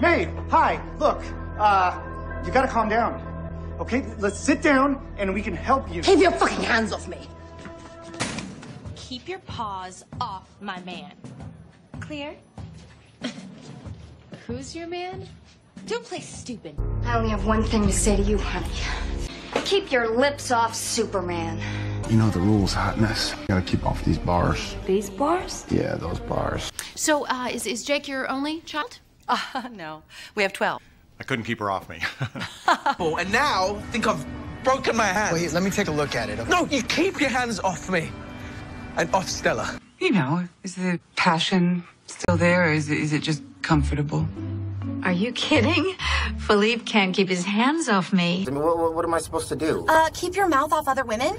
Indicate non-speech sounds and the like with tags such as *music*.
Maeve, hi, look, uh, you gotta calm down. Okay, let's sit down and we can help you. Keep your fucking hands off me. Keep your paws off my man. Clear? *laughs* Who's your man? Don't play stupid. I only have one thing to say to you, honey. Keep your lips off Superman. You know the rules, hotness. You gotta keep off these bars. These bars? Yeah, those bars. So, uh, is, is Jake your only child? Uh, *laughs* no. We have 12. I couldn't keep her off me. Oh, *laughs* *laughs* and now think I've broken my hand. Wait, let me take a look at it. Okay? No, you keep your hands off me. And off Stella. You know, is the passion still there, or is it, is it just comfortable? Are you kidding? Philippe can't keep his hands off me. I mean, what, what, what am I supposed to do? Uh, keep your mouth off other women.